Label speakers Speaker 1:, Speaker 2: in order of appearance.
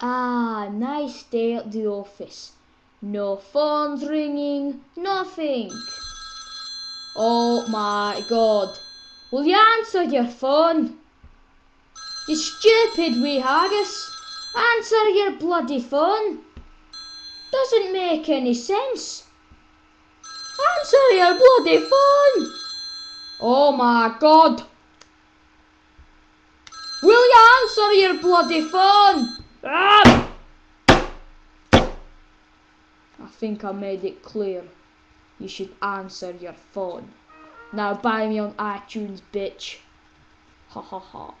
Speaker 1: Ah, nice day at the office. No phones ringing, nothing. Oh my god. Will you answer your phone? You stupid wee haggis. Answer your bloody phone. Doesn't make any sense. Answer your bloody phone. Oh my god. Will you answer your bloody phone? Ah! I think I made it clear. You should answer your phone. Now buy me on iTunes, bitch. Ha ha ha.